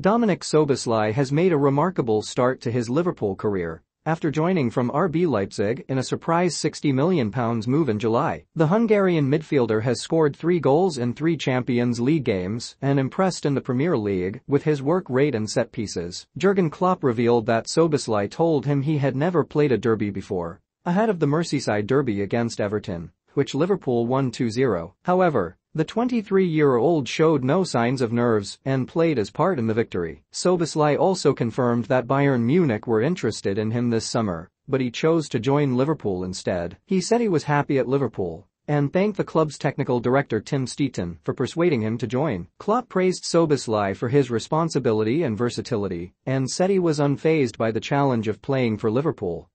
Dominik Szoboszlai has made a remarkable start to his Liverpool career after joining from RB Leipzig in a surprise £60 million move in July, the Hungarian midfielder has scored three goals in three Champions League games and impressed in the Premier League with his work rate and set pieces. Jurgen Klopp revealed that Szoboszlai told him he had never played a derby before, ahead of the Merseyside derby against Everton, which Liverpool won 2-0. However, the 23-year-old showed no signs of nerves and played his part in the victory. Szoboszlai also confirmed that Bayern Munich were interested in him this summer, but he chose to join Liverpool instead. He said he was happy at Liverpool and thanked the club's technical director Tim Steidten for persuading him to join. Klopp praised Szoboszlai for his responsibility and versatility and said he was unfazed by the challenge of playing for Liverpool.